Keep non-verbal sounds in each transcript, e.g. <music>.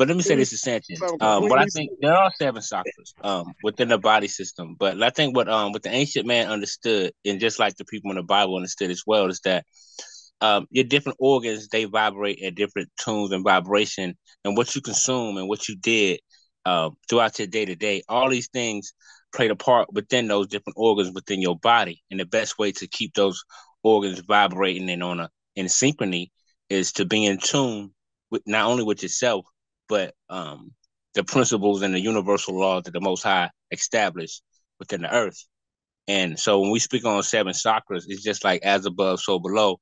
But let me say this to Sanchez. Um, what I think there are seven chakras um, within the body system, but I think what um what the ancient man understood, and just like the people in the Bible understood as well, is that um, your different organs they vibrate at different tunes and vibration, and what you consume and what you did uh, throughout your day to day, all these things played a part within those different organs within your body, and the best way to keep those organs vibrating and on a in synchrony is to be in tune with not only with yourself but um, the principles and the universal laws that the Most High established within the earth. And so when we speak on seven chakras, it's just like as above, so below.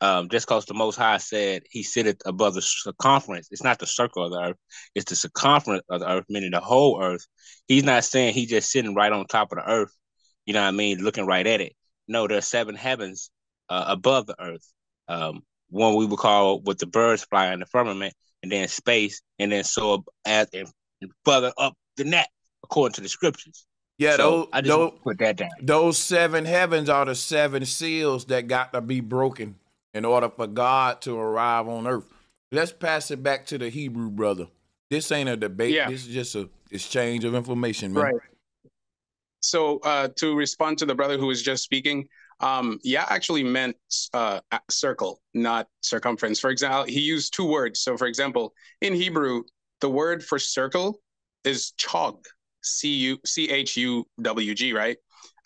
Um, just because the Most High said He sitteth above the circumference, it's not the circle of the earth; it's the circumference of the earth, meaning the whole earth. He's not saying He's just sitting right on top of the earth. You know what I mean? Looking right at it. No, there are seven heavens uh, above the earth. Um, one we would call what the birds fly in the firmament, and then space, and then so as and further up the net according to the scriptures. Yeah, so those, I just those, put that down. Those seven heavens are the seven seals that got to be broken in order for God to arrive on earth. Let's pass it back to the Hebrew brother. This ain't a debate. Yeah. This is just a exchange of information, man. Right. So uh, to respond to the brother who was just speaking, um, yeah, actually meant uh, circle, not circumference. For example, he used two words. So, for example, in Hebrew, the word for circle is chog, C U C H U W G, right?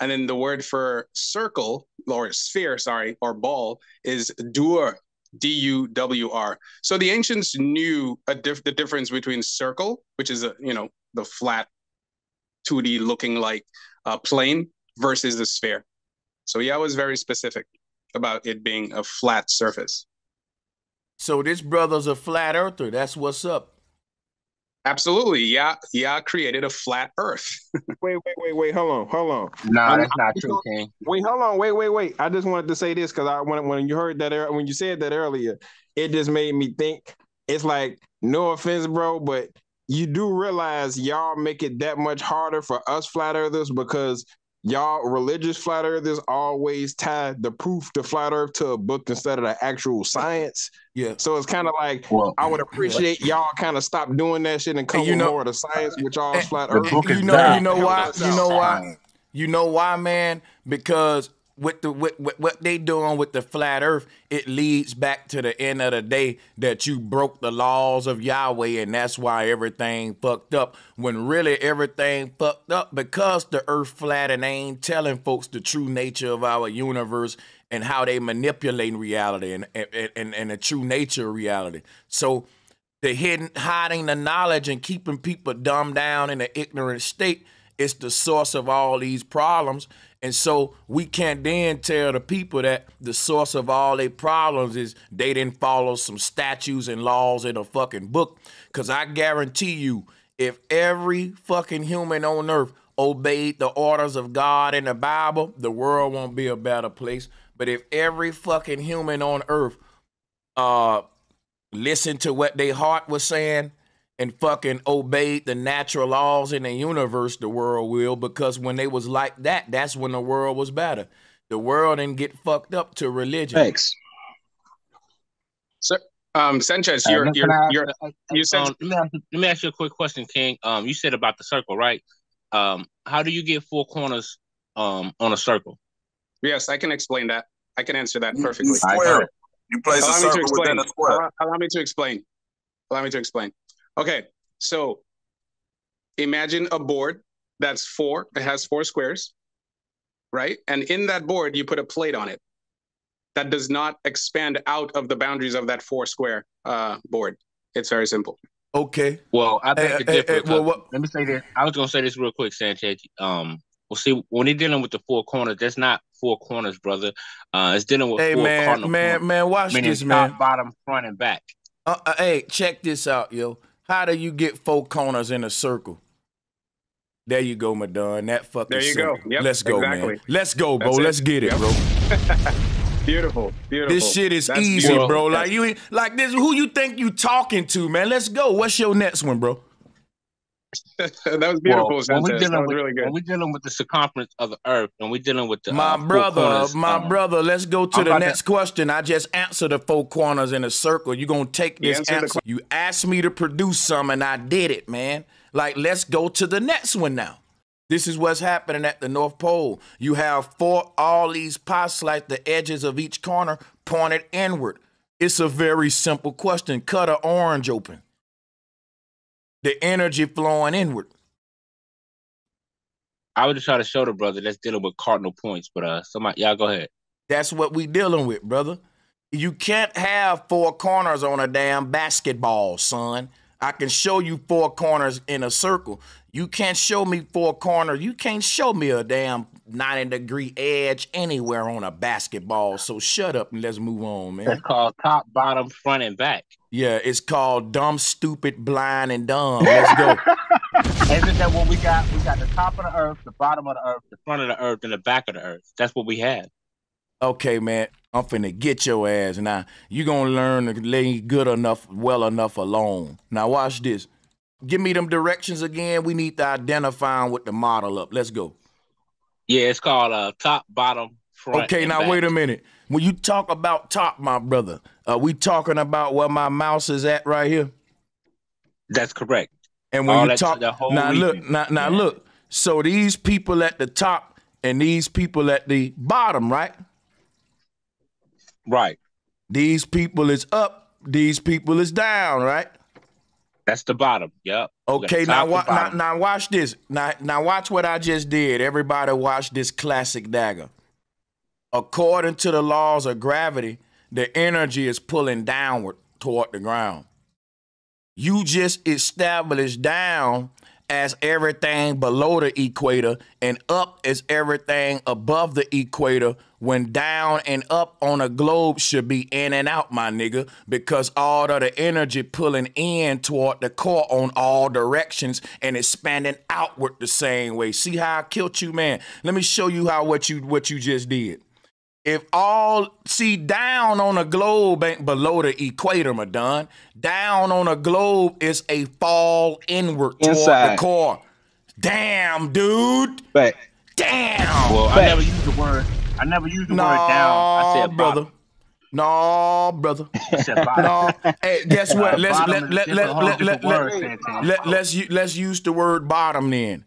And then the word for circle or sphere, sorry, or ball is dur, D U W R. So the ancients knew dif- the difference between circle, which is a you know the flat, 2D looking like a plane, versus the sphere. So yeah, I was very specific about it being a flat surface. So this brother's a flat earther. That's what's up. Absolutely. Yeah. Yeah. Created a flat earth. <laughs> wait, wait, wait, wait. Hold on. Hold on. No, nah, that's not true, King. Wait, hold on. Wait, wait, wait. I just wanted to say this because I when when you heard that when you said that earlier, it just made me think it's like, no offense, bro, but you do realize y'all make it that much harder for us flat earthers because y'all religious flat earthers always tie the proof to flat earth to a book instead of the actual science. Yeah. So it's kind of like well, I would appreciate y'all kind of stop doing that shit and come you know, more of the science, which all flat earth. You know, you know why? You know why? You know why, man? Because with the with, with, what they doing with the flat earth, it leads back to the end of the day that you broke the laws of Yahweh, and that's why everything fucked up. When really everything fucked up because the earth flat and ain't telling folks the true nature of our universe and how they manipulate reality and and, and, and the true nature of reality. So the hidden hiding the knowledge and keeping people dumbed down in an ignorant state is the source of all these problems. And so we can't then tell the people that the source of all their problems is they didn't follow some statutes and laws in a fucking book. Cause I guarantee you, if every fucking human on earth obeyed the orders of God in the Bible, the world won't be a better place. But if every fucking human on earth uh listened to what their heart was saying and fucking obeyed the natural laws in the universe, the world will, because when they was like that, that's when the world was better. The world didn't get fucked up to religion. Thanks. Sir, um, Sanchez, you're, uh, you're, you're, you said. Um, let, me ask, let me ask you a quick question, King. Um, you said about the circle, right? Um, how do you get four corners um on a circle? Yes, I can explain that. I can answer that perfectly. Square. You place allow a circle within a square. Allow, allow me to explain. Allow me to explain. Okay, so imagine a board that's four, it has four squares, right? And in that board, you put a plate on it that does not expand out of the boundaries of that four square uh, board. It's very simple. Okay. Well, I think the difference. well, what, let me say this. I was gonna say this real quick, Sanchez. Um, well, see, when you're dealing with the four corners, that's not four corners, brother. Uh, it's dealing with hey, four man, man, corners, man, watch this, man. Top, bottom, front, and back. Uh, uh, hey, check this out, yo. How do you get four corners in a circle? There you go, Madon. That fucking. There you circle. go. Yep, Let's go, exactly. man. Let's go, bro. Let's get it, yep. bro. <laughs> beautiful, beautiful. This shit is That's easy, beautiful. bro. Like you, like this. Who you think you talking to, man? Let's go. What's your next one, bro? <laughs> that was beautiful. Well, when we dealing with, really good. When we're dealing with the circumference of the Earth, and we're dealing with the my uh, brother, corners, my um, brother. Let's go to I'm the next to... question. I just answered the four corners in a circle. You're gonna take this answer. The... You asked me to produce some, and I did it, man. Like, let's go to the next one now. This is what's happening at the North Pole. You have four all these pots like the edges of each corner pointed inward. It's a very simple question. Cut an orange open. The energy flowing inward. I would just try to show the brother that's dealing with cardinal points, but uh, somebody, y'all go ahead. That's what we dealing with, brother. You can't have four corners on a damn basketball, son. I can show you four corners in a circle. You can't show me four corners. You can't show me a damn 90 degree edge anywhere on a basketball. So shut up and let's move on, man. It's called top, bottom, front, and back. Yeah, it's called dumb, stupid, blind, and dumb. Let's go. <laughs> Isn't that what we got? We got the top of the earth, the bottom of the earth, the front of the earth, and the back of the earth. That's what we have. Okay, man. I'm finna get your ass now. You gonna learn to lay good enough, well enough alone. Now watch this. Give me them directions again. We need to identify with the model up. Let's go. Yeah, it's called uh, top, bottom, front. Okay, now back. wait a minute. When you talk about top, my brother, are we talking about where my mouse is at right here? That's correct. And when All you talk, the whole now look, now, now yeah. look. So these people at the top and these people at the bottom, right? Right. These people is up. These people is down. Right. That's the bottom. Yep. Okay. Now, wa- now, now watch this. Now, now watch what I just did. Everybody watch this classic dagger. According to the laws of gravity, the energy is pulling downward toward the ground. You just established down as everything below the equator and up as everything above the equator when down and up on a globe should be in and out my nigga because all of the energy pulling in toward the core on all directions and expanding outward the same way see how i killed you man let me show you how what you what you just did if all see down on a globe ain't below the equator, Madon. Down on a globe is a fall inward Inside. toward the core. Damn, dude. But damn. Well, I never used the word. I never used the no, word down. I said brother. <laughs> Bottom. No, brother. no. Hey, guess what? Let's let let let let let let, let let's let's use the word bottom then.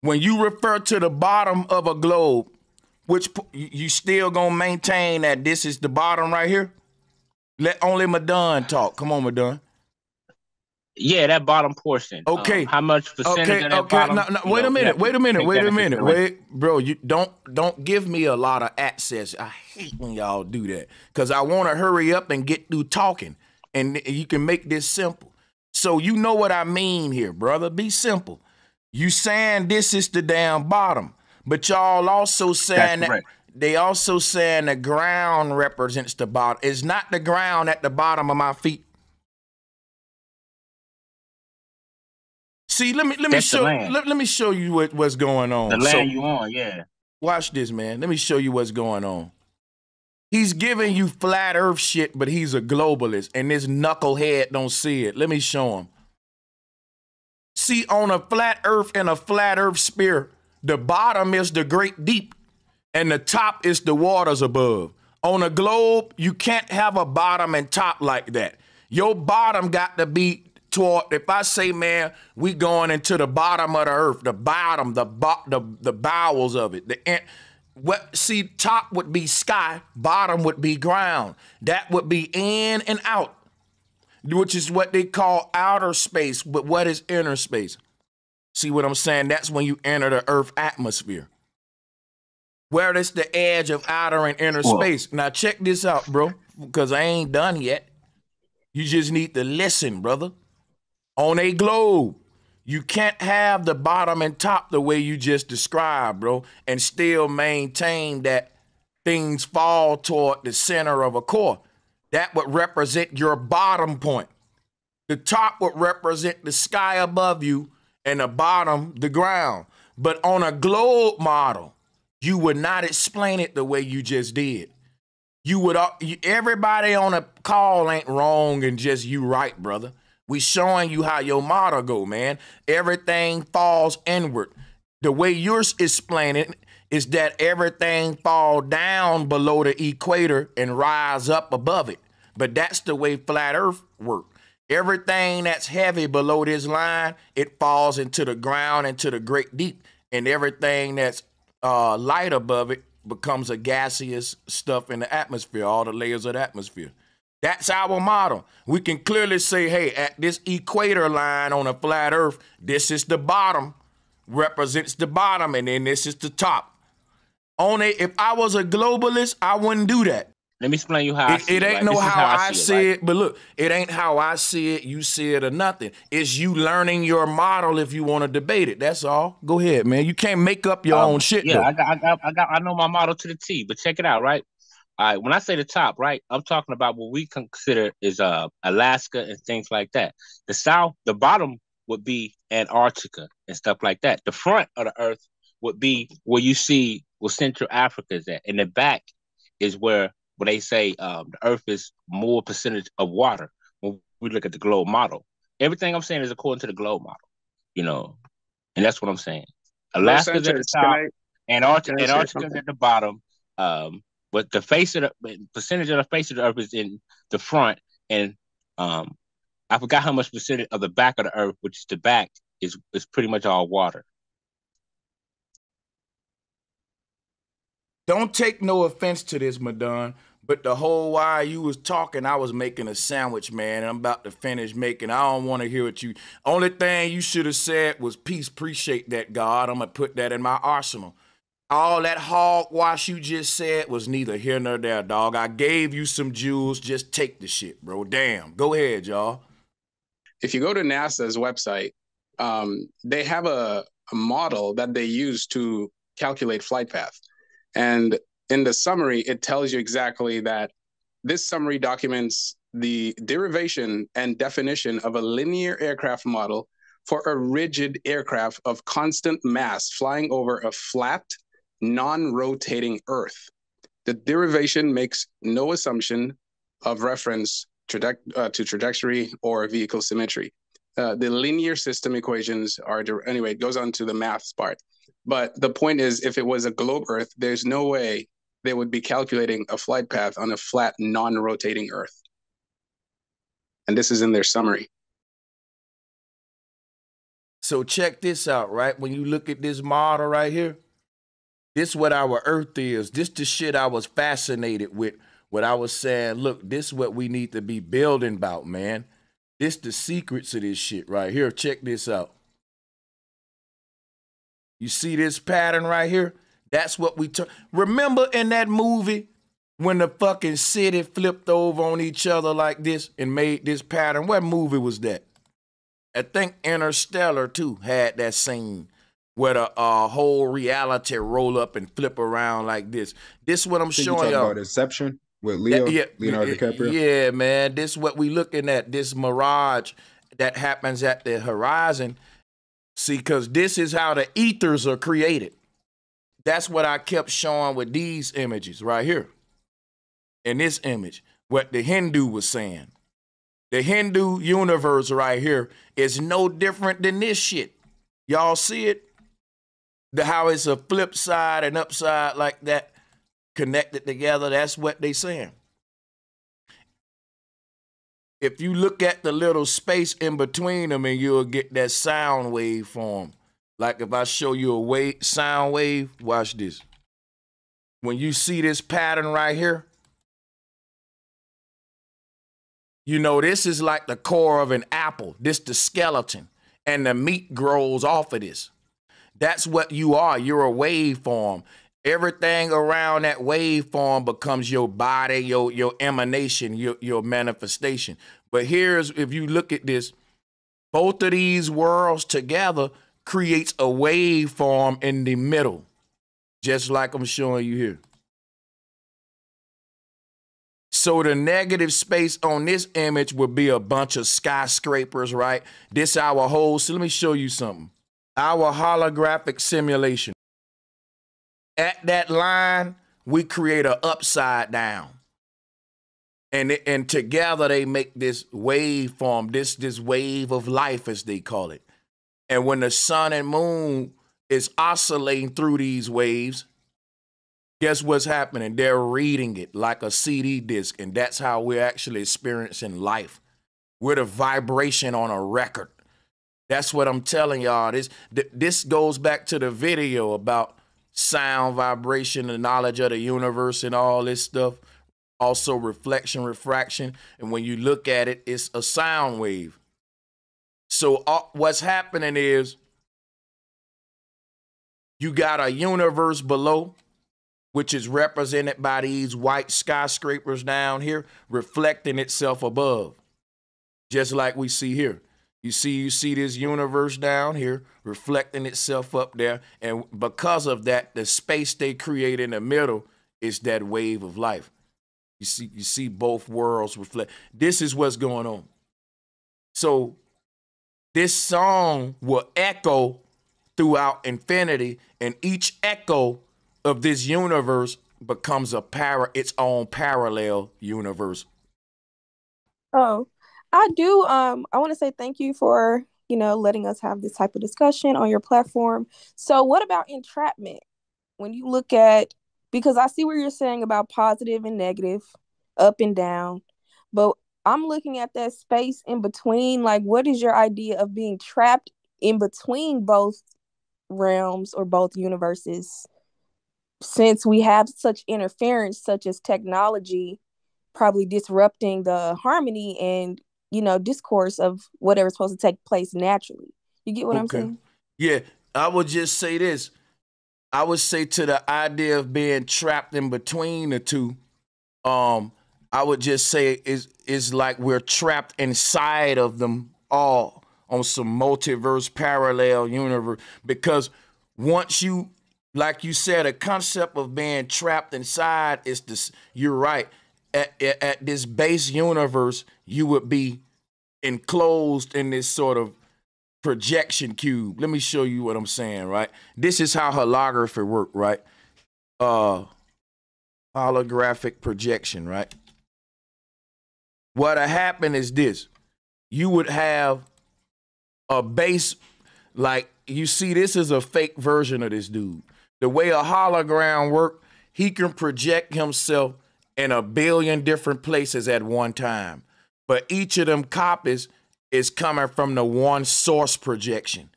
When you refer to the bottom of a globe, which you still gonna maintain that this is the bottom right here? Let only Madon talk. Come on, Madon. Yeah, that bottom portion. Okay. Um, how much percentage okay, of that okay. bottom? No, no, wait, know, a minute, wait a minute. Wait a minute. Wait, bro. You don't don't give me a lot of access. I hate when y'all do that because I want to hurry up and get through talking, and you can make this simple. So you know what I mean here, brother. Be simple. You saying this is the damn bottom. But y'all also saying that they also saying the ground represents the bottom. It's not the ground at the bottom of my feet. See, let me let me show let, let me show you what, what's going on. The land so, you on, yeah. Watch this, man. Let me show you what's going on. He's giving you flat earth shit, but he's a globalist, and this knucklehead don't see it. Let me show him. See, on a flat earth and a flat earth sphere, the bottom is the great deep, and the top is the waters above. On a globe, you can't have a bottom and top like that. Your bottom got to be toward. If I say, man, we going into the bottom of the earth, the bottom, the bo- the the bowels of it. The what? See, top would be sky, bottom would be ground. That would be in and out, which is what they call outer space. But what is inner space? See what I'm saying? That's when you enter the Earth atmosphere. Where is the edge of outer and inner Whoa. space? Now check this out, bro, because I ain't done yet. You just need to listen, brother. On a globe, you can't have the bottom and top the way you just described, bro, and still maintain that things fall toward the center of a core. That would represent your bottom point. The top would represent the sky above you and the bottom the ground. But on a globe model, you would not explain it the way you just did. You would everybody on a call ain't wrong and just you right, brother. We showing you how your model go, man. Everything falls inward. The way you're explaining is that everything fall down below the equator and rise up above it. But that's the way flat earth work. Everything that's heavy below this line, it falls into the ground, into the great deep. And everything that's uh, light above it becomes a gaseous stuff in the atmosphere, all the layers of the atmosphere. That's our model. We can clearly say, hey, at this equator line on a flat earth, this is the bottom, represents the bottom, and then this is the top. On Only if I was a globalist, I wouldn't do that. Let me explain you how it, it, ain't right? no how, how, I, see, it, it, but look, it ain't how I see it, you see it or nothing. It's you learning your model if you want to debate it. That's all. Go ahead, man. You can't make up your um, own shit. Yeah, I got, I got, I got, I know my model to the T. But check it out, right? All right. When I say the top, right, I'm talking about what we consider is uh Alaska and things like that. The south, the bottom would be Antarctica and stuff like that. The front of the Earth would be where you see where Central Africa is at, and the back is where where they say um, the Earth is more percentage of water when we look at the globe model. Everything I'm saying is according to the globe model, you know, and that's what I'm saying. Alaska's at the top, Antarctica, Antarctica's at the bottom. Um, but the face of the percentage of the face of the Earth is in the front, and um, I forgot how much percentage of the back of the Earth, which is the back, is is pretty much all water. Don't take no offense to this, Madon, but the whole while you was talking, I was making a sandwich, man. I'm about to finish making. I don't want to hear what you. Only thing you should have said was peace. Appreciate that, God. I'm gonna put that in my arsenal. All that hogwash you just said was neither here nor there, dog. I gave you some jewels. Just take the shit, bro. Damn. Go ahead, y'all. If you go to NASA's website, um, they have a, a model that they use to calculate flight path. And in the summary, it tells you exactly that this summary documents the derivation and definition of a linear aircraft model for a rigid aircraft of constant mass flying over a flat, non rotating Earth. The derivation makes no assumption of reference uh, to trajectory or vehicle symmetry. Uh, the linear system equations are, anyway, it goes on to the maths part. But the point is, if it was a globe Earth, there's no way they would be calculating a flight path on a flat, non rotating Earth. And this is in their summary. So check this out, right? When you look at this model right here, this what our Earth is. This the shit I was fascinated with. What I was saying, look, this is what we need to be building about, man. This the secrets of this shit right here. Check this out. You see this pattern right here? That's what we took. Remember in that movie when the fucking city flipped over on each other like this and made this pattern? What movie was that? I think Interstellar too had that scene where the uh, whole reality roll up and flip around like this. This is what I'm showing you. About Inception with Leo, yeah, Leonardo DiCaprio. Yeah, man. This is what we looking at. This mirage that happens at the horizon. See, because this is how the ethers are created. That's what I kept showing with these images right here. In this image, what the Hindu was saying. The Hindu universe right here is no different than this shit. Y'all see it? The how it's a flip side and upside like that connected together. That's what they saying. If you look at the little space in between them and you'll get that sound wave form. Like if I show you a wave, sound wave, watch this. When you see this pattern right here, you know this is like the core of an apple. This the skeleton, and the meat grows off of this. That's what you are. You're a waveform. Everything around that waveform becomes your body, your your emanation, your your manifestation. But here's if you look at this, both of these worlds together creates a waveform in the middle, just like I'm showing you here. So the negative space on this image would be a bunch of skyscrapers, right? This our whole, so let me show you something. Our holographic simulation. At that line, we create a upside down. and and together they make this wave form, this this wave of life as they call it. And when the sun and moon is oscillating through these waves, guess what's happening? They're reading it like a CD disc, and that's how we're actually experiencing life. We're the vibration on a record. That's what I'm telling y'all. This this goes back to the video about sound, vibration, the knowledge of the universe, and all this stuff. Also, reflection, refraction, and when you look at it, it's a sound wave. So uh, what's happening is you got a universe below, which is represented by these white skyscrapers down here, reflecting itself above, just like we see here. You see, you see this universe down here reflecting itself up there, and because of that, the space they create in the middle is that wave of life. You see, you see both worlds reflect. This is what's going on. So this song will echo throughout infinity, and each echo of this universe becomes a para its own parallel universe. Oh, I do um I want to say thank you for, you know, letting us have this type of discussion on your platform. So what about entrapment? When you look at because I see what you're saying about positive and negative, up and down, but I'm looking at that space in between like what is your idea of being trapped in between both realms or both universes since we have such interference such as technology probably disrupting the harmony and you know discourse of whatever's supposed to take place naturally. You get what okay. i'm saying? Yeah i would just say this. I would say to the idea of being trapped in between the two um i would just say is is like we're trapped inside of them all on some multiverse parallel universe. Because once you like you said a concept of being trapped inside is this you're right at, at, this base universe you would be enclosed in this sort of projection cube. Let me show you what i'm saying right? This is how holography work right? Uh holographic projection right? What happened is this. You would have a base like you see this is a fake version of this dude. The way a hologram work he can project himself in a billion different places at one time. But each of them copies is coming from the one source projection.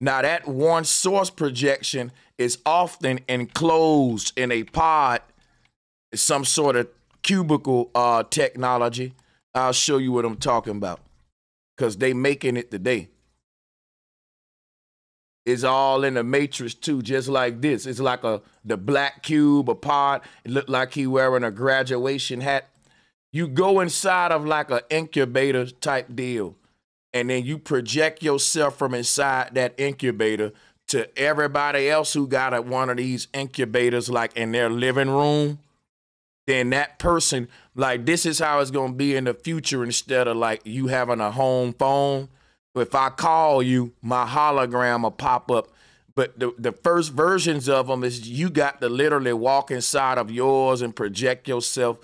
Now that one source projection is often enclosed in a pod some sort of cubicle uh, technology. I'll show you what i'm talking about because they making it today is all in the matrix too, just like this. It's like a the black cube, a pod. It looked like he wearing a graduation hat. You go inside of like an incubator type deal, and then you project yourself from inside that incubator to everybody else who got a, one of these incubators, like in their living room. Then that person, like this is how it's gonna be in the future instead of like you having a home phone if I call you, my hologram will pop up. But the, the first versions of them is you got to literally walk inside of yours and project yourself.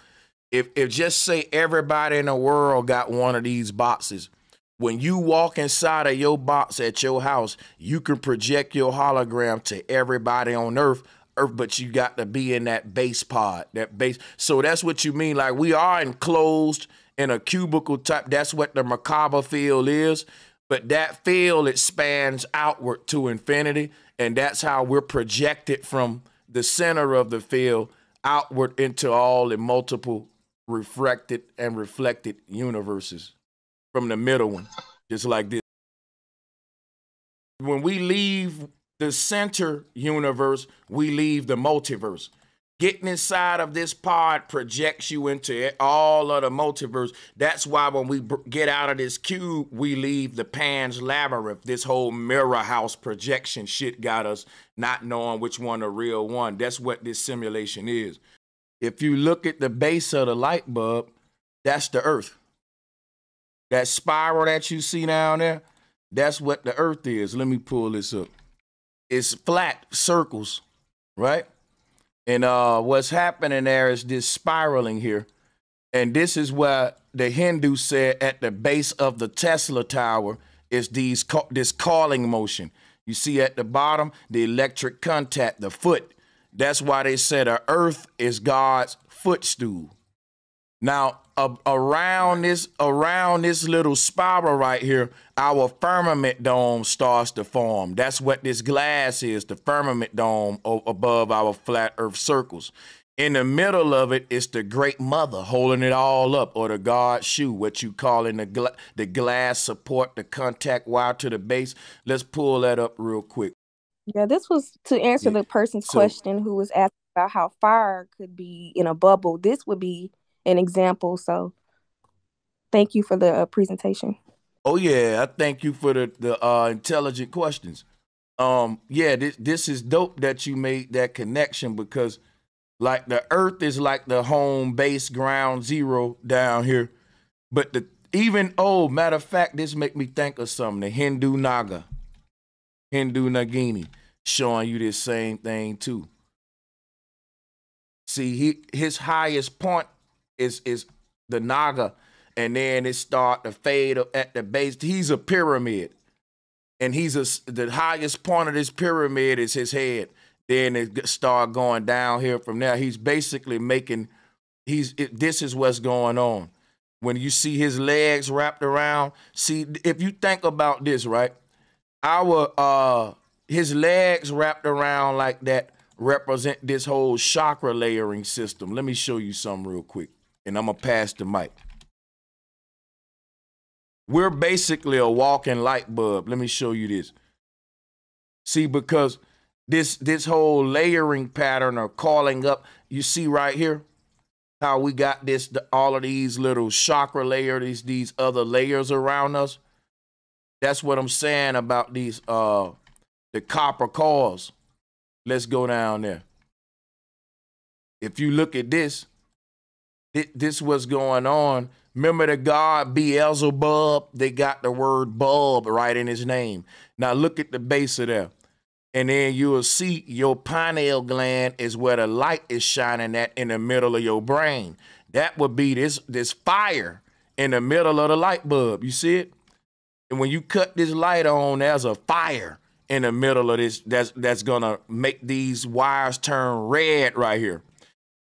If, if just say everybody in the world got one of these boxes, when you walk inside of your box at your house, you can project your hologram to everybody on earth. Earth, but you got to be in that base pod, that base. So that's what you mean. Like we are enclosed in a cubicle type. That's what the Merkaba field is. But that field expands outward to infinity, and that's how we're projected from the center of the field outward into all the multiple reflected and reflected universes from the middle one, just like this. When we leave the center universe, we leave the multiverse. Getting inside of this pod projects you into all of the multiverse. That's why when we get out of this cube, we leave the Pan's Labyrinth. This whole mirror house projection shit got us not knowing which one the real one. That's what this simulation is. If you look at the base of the light bulb, that's the Earth. That spiral that you see down there, that's what the Earth is. Let me pull this up. It's flat circles, right? And uh, what's happening there is this spiraling here. And this is where the Hindu said at the base of the Tesla tower is these this calling motion. You see at the bottom the electric contact, the foot. That's why they said the earth is God's footstool. Now, uh, around this around this little spiral right here, our firmament dome starts to form. That's what this glass is, the firmament dome above our flat Earth circles. In the middle of it is the Great Mother holding it all up, or the God shoe, what you call in the gla- the glass support, the contact wire to the base. Let's pull that up real quick. Yeah, this was to answer yeah. the person's so, question who was asking about how fire could be in a bubble. This would be an example. So, thank you for the uh, presentation. Oh yeah, I thank you for the the uh, intelligent questions. Um, yeah, this this is dope that you made that connection because like the earth is like the home base ground zero down here. But the even oh, matter of fact, this make me think of something. The Hindu Naga, Hindu Nagini, showing you this same thing too. See, he his highest point is is the Naga, and then it start to fade at the base. He's a pyramid, and he's a the highest point of this pyramid is his head then it start going down here from there. He's basically making he's it, this is what's going on. When you see his legs wrapped around, see if you think about this, right? Our uh his legs wrapped around like that represent this whole chakra layering system. Let me show you something real quick, and I'm gonna pass the mic. We're basically a walking light bulb. Let me show you this. See, because this this whole layering pattern or calling up you see right here how we got this the, all of these little chakra layers these these other layers around us that's what i'm saying about these uh the copper cores let's go down there if you look at this this what's going on remember the god beelzebub they got the word bulb right in his name now look at the base of there and then you will see your pineal gland is where the light is shining at in the middle of your brain. That would be this this fire in the middle of the light bulb. You see it? And when you cut this light on, there's a fire in the middle of this that's that's gonna make these wires turn red right here.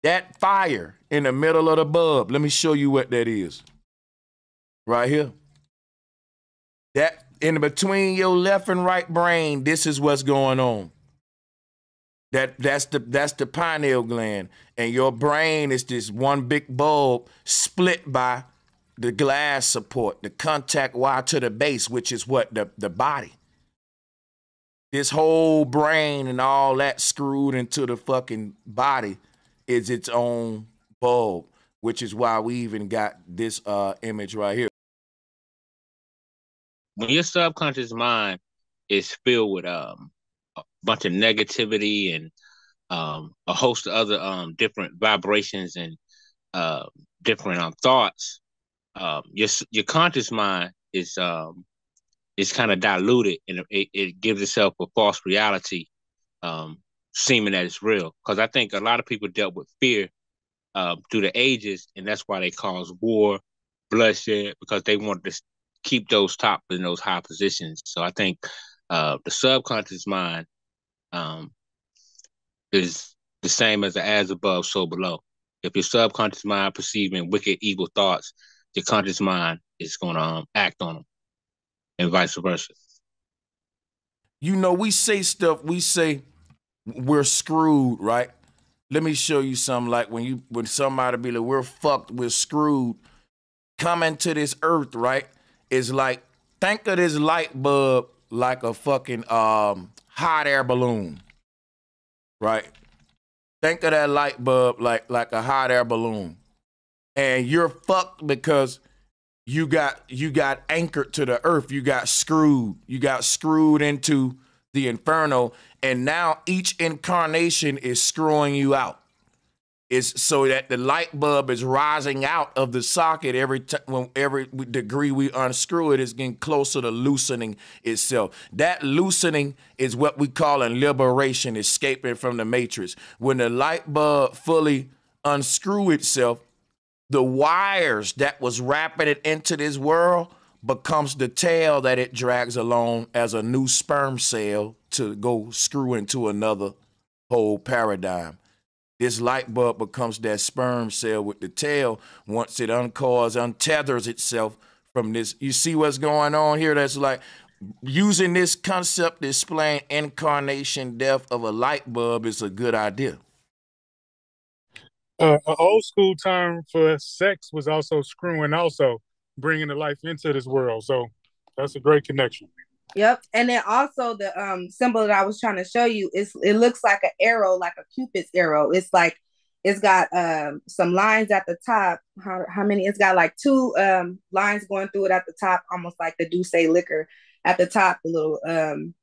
That fire in the middle of the bulb. Let me show you what that is. Right here. That in between your left and right brain, this is what's going on. That that's the that's the pineal gland, and your brain is this one big bulb split by the glass support, the contact wire to the base, which is what the the body. This whole brain and all that screwed into the fucking body is its own bulb, which is why we even got this uh image right here. When your subconscious mind is filled with um a bunch of negativity and um a host of other um different vibrations and uh different um thoughts um your your conscious mind is um is kind of diluted and it, it gives itself a false reality um seeming that it's real because i think a lot of people dealt with fear uh, through the ages and that's why they cause war bloodshed because they wanted to keep those top in those high positions. So I think uh, the subconscious mind um, is the same as the as above, so below. If your subconscious mind perceiving wicked, evil thoughts, your conscious mind is going to um, act on them, and vice versa. You know, we say stuff. We say we're screwed, right? Let me show you something. Like when you when somebody be like, "We're fucked, we're screwed." Coming to this earth, right? is like think of this light bulb like a fucking um, hot air balloon, right? Think of that light bulb like like a hot air balloon, and you're fucked because you got you got anchored to the earth. You got screwed. You got screwed into the inferno, and now each incarnation is screwing you out. Is so that the light bulb is rising out of the socket every time when every degree we unscrew it is getting closer to loosening itself. That loosening is what we call in liberation escaping from the matrix. When the light bulb fully unscrew itself the wires that was wrapping it into this world becomes the tail that it drags along as a new sperm cell to go screw into another whole paradigm. This light bulb becomes that sperm cell with the tail once it uncores, untethers itself from this. You see what's going on here? That's like using this concept to explain incarnation death of a light bulb is a good idea. Uh, an old school term for sex was also screwing, also bringing the life into this world. So that's a great connection. Yep, and then also the um symbol that I was trying to show you is it looks like an arrow, like a cupid's arrow. It's like it's got um some lines at the top. How how many? It's got like two um lines going through it at the top, almost like the D'ussé liquor at the top. The little um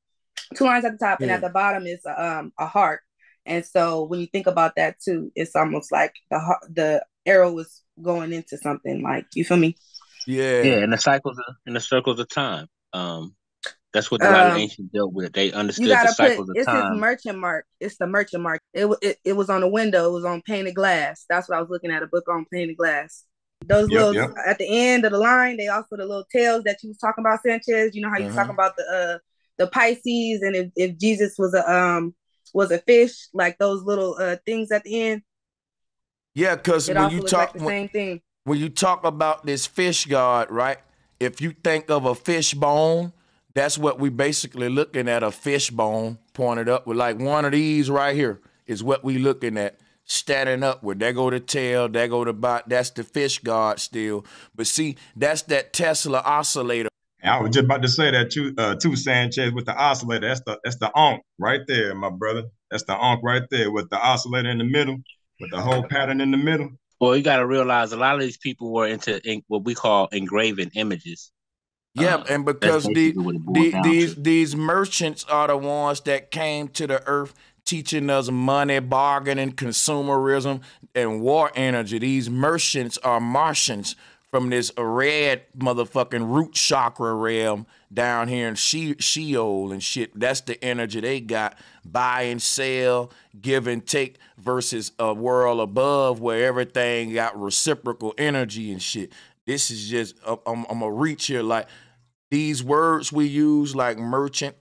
two lines at the top, yeah. and at the bottom is um a heart. And so when you think about that too, it's almost like the the arrow is going into something. Like you feel me? Yeah, yeah. And the cycles of, in the circles of time. Um, that's what a lot um, of ancient dealt with. They understood the cycles put, of it's time. It's his merchant mark. It's the merchant mark. It, it it was on the window. It was on painted glass. That's what I was looking at. A book on painted glass. Those yep, little yep. at the end of the line, they also the little tails that you was talking about, Sanchez. You know how you uh-huh. talking about the uh the Pisces and if, if Jesus was a um was a fish, like those little uh things at the end. Yeah, because when you talk like the when, same thing. When you talk about this fish god, right? If you think of a fish bone, that's what we basically looking at a fish bone pointed up with like one of these right here is what we looking at standing up with. There go the tail, there go the bot. That's the fish god still. But see, that's that Tesla oscillator. I was just about to say that too, uh, too Sanchez with the oscillator. That's the that's the ankh right there, my brother. That's the ankh right there with the oscillator in the middle, with the whole pattern in the middle. Well, you got to realize a lot of these people were into in, what we call engraving images. Yeah, uh, and because the, the, these to. these merchants are the ones that came to the earth teaching us money, bargaining, consumerism, and war energy. These merchants are Martians from this red motherfucking root chakra realm down here in she- Sheol and shit. That's the energy they got. Buy and sell, give and take versus a world above where everything got reciprocal energy and shit. This is just, I'm, I'm a reach here. Like these words we use, like merchant,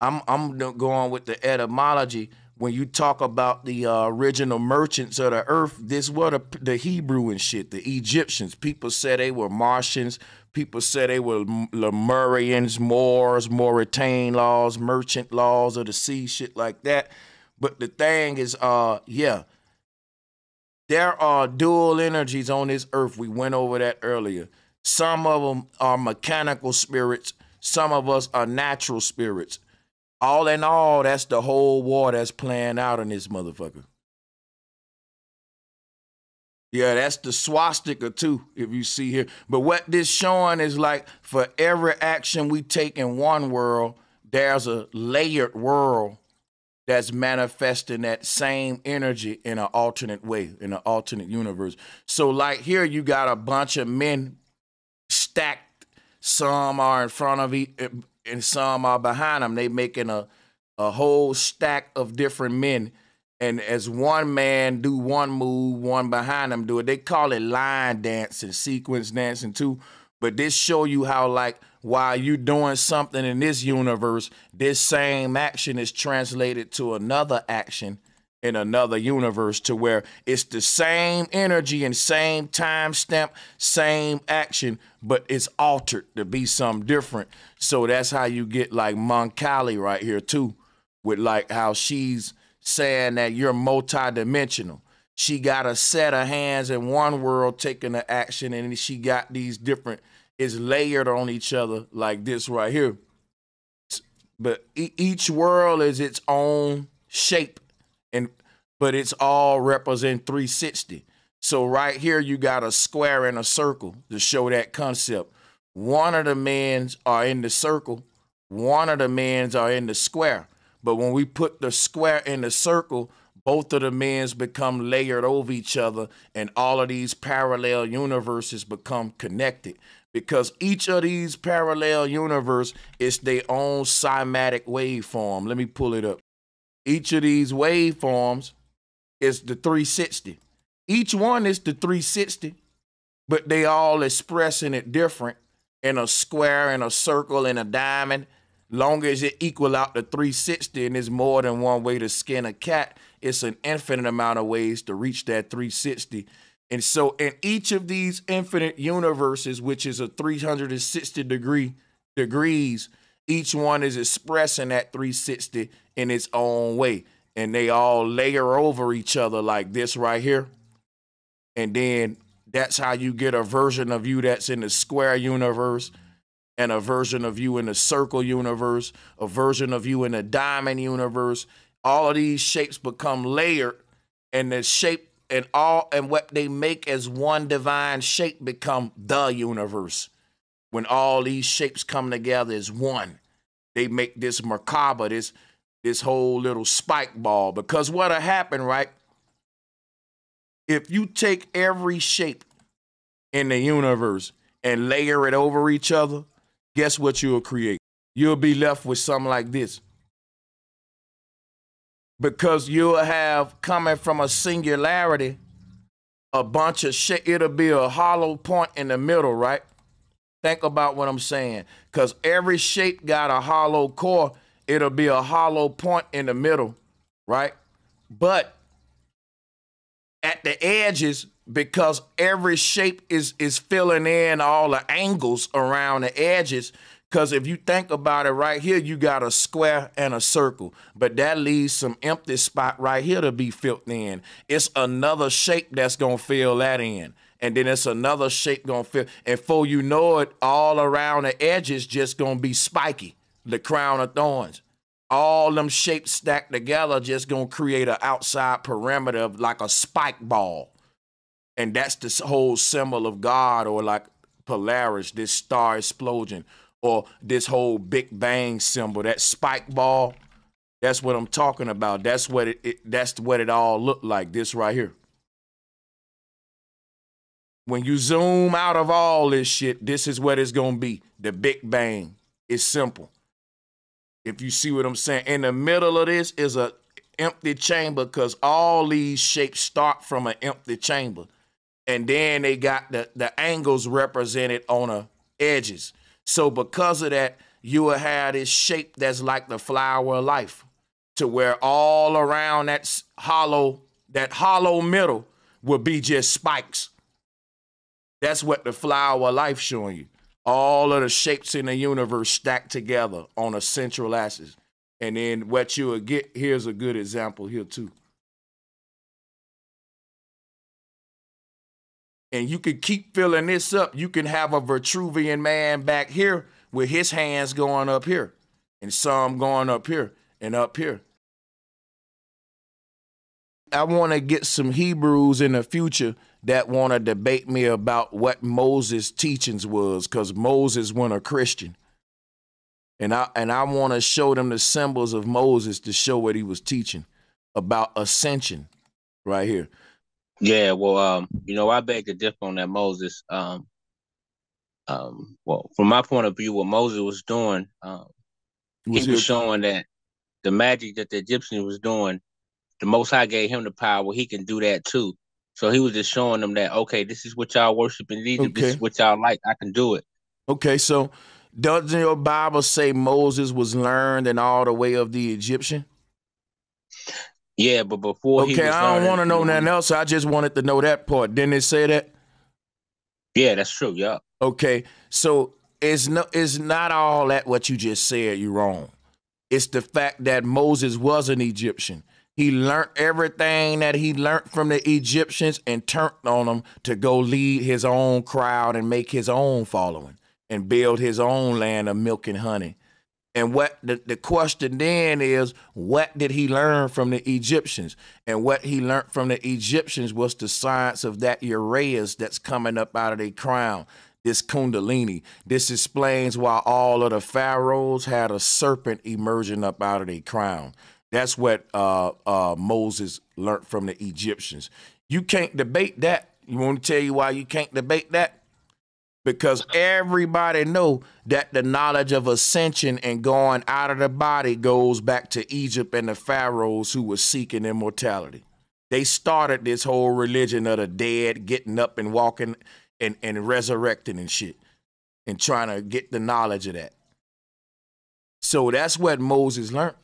I'm, I'm going with the etymology. When you talk about the uh, original merchants of the earth, this were the, the Hebrew and shit, the Egyptians. People said they were Martians. People said they were Lemurians, Moors, Mauritanian laws, merchant laws of the sea, shit like that. But the thing is, uh, yeah, there are dual energies on this earth. We went over that earlier. Some of them are mechanical spirits. Some of us are natural spirits. All in all, that's the whole war that's playing out in this motherfucker. Yeah, that's the swastika too, if you see here. But what this showing is like for every action we take in one world, there's a layered world that's manifesting that same energy in an alternate way, in an alternate universe. So, like here, you got a bunch of men stacked. Some are in front of each, and some are behind them. They making a a whole stack of different men. And as one man do one move, one behind them do it. They call it line dancing, sequence dancing too. But this show you how like while you doing something in this universe, this same action is translated to another action in another universe to where it's the same energy and same time stamp, same action, but it's altered to be something different. So that's how you get like Monkali right here too, with like how she's saying that you're multidimensional. She got a set of hands in one world taking the action, and she got these different, it's layered on each other like this right here. But each world is its own shape but it's all represent 360. So right here you got a square and a circle to show that concept. One of the men's are in the circle, one of the men's are in the square. But when we put the square in the circle, both of the men's become layered over each other, and all of these parallel universes become connected. Because each of these parallel universe is their own cymatic waveform. Let me pull it up. Each of these waveforms is the 360. Each one is the 360, but they all expressing it different in a square, in a circle, in a diamond. Long as it equal out to 360 and there's more than one way to skin a cat, it's an infinite amount of ways to reach that 360. And so in each of these infinite universes, which is a 360 degree degrees, each one is expressing that 360 in its own way. And they all layer over each other like this right here. And then that's how you get a version of you that's in the square universe and a version of you in the circle universe, a version of you in the diamond universe. All of these shapes become layered and the shape and all and what they make as one divine shape become the universe. When all these shapes come together as one, they make this Merkaba, this this whole little spike ball. Because what'll happen, right? If you take every shape in the universe and layer it over each other, guess what you'll create? You'll be left with something like this because you'll have coming from a singularity a bunch of shit. It'll be a hollow point in the middle, right? Think about what I'm saying. Because every shape got a hollow core. It'll be a hollow point in the middle, right? But at the edges, because every shape is is filling in all the angles around the edges, because if you think about it right here, you got a square and a circle, but that leaves some empty spot right here to be filled in. It's another shape that's going to fill that in. And then it's another shape going to fill. And before you know it, all around the edges just going to be spiky, the crown of thorns. All them shapes stacked together just to create an outside perimeter of like a spike ball. And that's the whole symbol of God or like Polaris, this star explosion or this whole Big Bang symbol, that spike ball. That's what I'm talking about. That's what it, it that's what it all looked like. This right here. When you zoom out of all this shit, this is what it's gonna be. The Big Bang. It's simple. If you see what I'm saying, in the middle of this is a empty chamber because all these shapes start from an empty chamber. And then they got the, the angles represented on the edges. So because of that, you will have this shape that's like the flower of life, to where all around that hollow, that hollow middle will be just spikes. That's what the flower of life showing you. All of the shapes in the universe stacked together on a central axis. And then what you will get, here's a good example here too. and you can keep filling this up. You can have a Vitruvian man back here with his hands going up here, and some going up here and up here. I want to get some Hebrews in the future that want to debate me about what Moses' teachings was, because Moses wasn't a Christian. And I and I want to show them the symbols of Moses to show what he was teaching about ascension right here. Yeah, well, um, you know, I beg to differ on that Moses. Um, um, well, from my point of view, what Moses was doing, um, was he was showing that the magic that the Egyptian was doing, the Most High gave him the power. He can do that too. So he was just showing them that okay, this is what y'all worship in Egypt. Okay. This is what y'all like. I can do it. Okay, so doesn't your Bible say Moses was learned in all the way of the Egyptian? Yeah, but before okay, I don't want to know nothing else. I just wanted to know that part. Didn't it say that? Yeah, that's true. Yeah. Okay, so it's no, it's not all that what you just said. You're wrong. It's the fact that Moses was an Egyptian. He learned everything that he learned from the Egyptians and turned on them to go lead his own crowd and make his own following and build his own land of milk and honey. And what the, the question then is, what did he learn from the Egyptians? And what he learned from the Egyptians was the science of that Uraeus that's coming up out of their crown, this Kundalini. This explains why all of the pharaohs had a serpent emerging up out of their crown. That's what uh, uh, Moses learned from the Egyptians. You can't debate that. You want to tell you why you can't debate that? because everybody know that the knowledge of ascension and going out of the body goes back to Egypt and the pharaohs who were seeking immortality. They started this whole religion of the dead getting up and walking and and resurrecting and shit and trying to get the knowledge of that. So that's what Moses learned.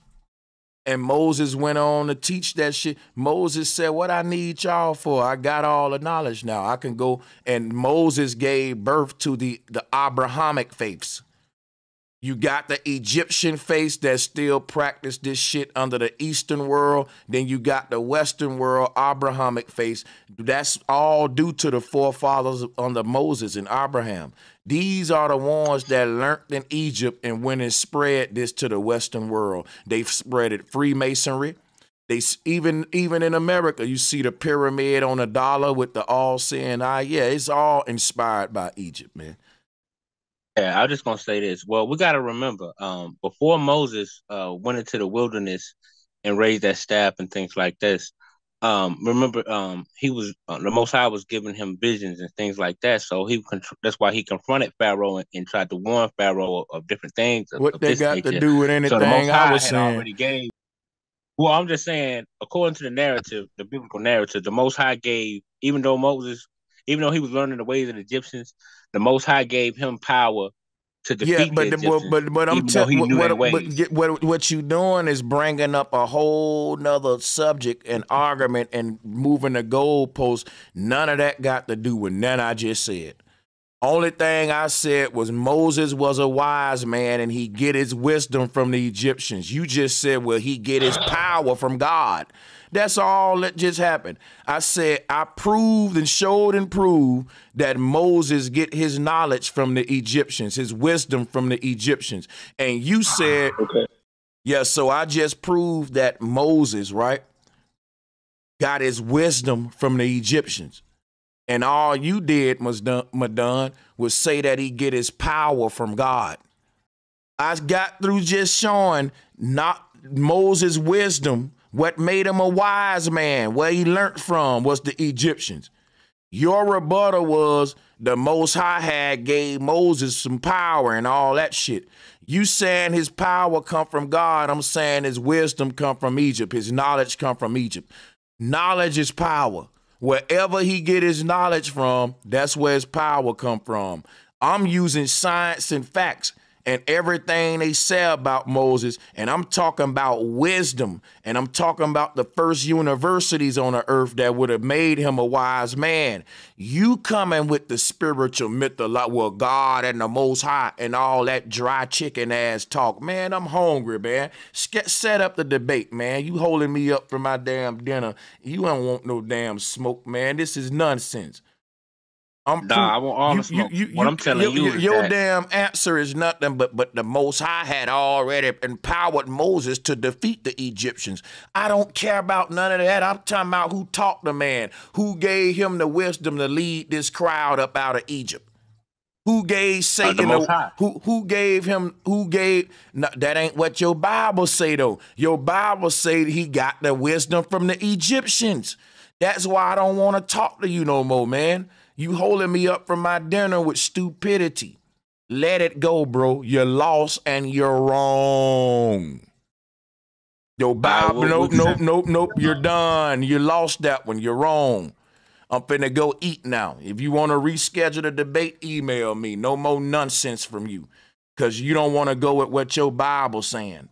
And Moses went on to teach that shit. Moses said, What I need y'all for? I got all the knowledge now. I can go. And Moses gave birth to the, the Abrahamic faiths. You got the Egyptian face that still practice this shit under the Eastern world. Then you got the Western world, Abrahamic face. That's all due to the forefathers under Moses and Abraham. These are the ones that learned in Egypt and went and spread this to the Western world. They've spread it Freemasonry. They even even in America, you see the pyramid on a dollar with the all seeing eye. Yeah, it's all inspired by Egypt, man. Yeah, I'm just gonna say this. Well, we gotta remember, um, before Moses uh went into the wilderness and raised that staff and things like this, um, remember, um, he was uh, the Most High was giving him visions and things like that. So he that's why he confronted Pharaoh and, and tried to warn Pharaoh of, of different things. Of, what of they got nature. to do with anything? So the Most High I was saying. already gave. Well, I'm just saying, according to the narrative, the biblical narrative, the Most High gave, even though Moses, even though he was learning the ways of the Egyptians, the Most High gave him power to defeat yeah, but, the but, but but I'm telling you what, what, what what you doing is bringing up a whole nother subject and argument and moving the goalpost. None of that got to do with none I just said. Only thing I said was Moses was a wise man and he get his wisdom from the Egyptians. You just said, well, he get his power from God. That's all that just happened. I said I proved and showed and proved that Moses get his knowledge from the Egyptians, his wisdom from the Egyptians. And you ah, said, okay. yeah, so I just proved that Moses, right, got his wisdom from the Egyptians. And all you did, Madon, was say that he get his power from God. I got through just showing not Moses' wisdom what made him a wise man, where he learned from, was the Egyptians. Your rebuttal was the Most High had gave Moses some power and all that shit. You saying his power come from God. I'm saying his wisdom come from Egypt. His knowledge come from Egypt. Knowledge is power. Wherever he get his knowledge from, that's where his power come from. I'm using science and facts and everything they say about Moses. And I'm talking about wisdom. And I'm talking about the first universities on the earth that would have made him a wise man. You coming with the spiritual myth a lot, well, God and the Most High and all that dry chicken ass talk. Man, I'm hungry, man. Set up the debate, man. You holding me up for my damn dinner. You don't want no damn smoke, man. This is nonsense. I'm nah, I want all you, the smoke. You, you, what I'm telling you, you your that... damn answer is nothing but but the Most High had already empowered Moses to defeat the Egyptians. I don't care about none of that. I'm talking about who taught the man, who gave him the wisdom to lead this crowd up out of Egypt. Who gave Satan? Uh, the, who who gave him? Who gave? No, that ain't what your Bible say though. Your Bible say he got the wisdom from the Egyptians. That's why I don't want to talk to you no more, man. You holding me up for my dinner with stupidity. Let it go, bro. You're lost and you're wrong. Yo, Bob, nope, nope, nope, nope. You're done. You lost that one. You're wrong. I'm finna go eat now. If you want to reschedule the debate, email me. No more nonsense from you. Cause you don't want to go with what your Bible's saying.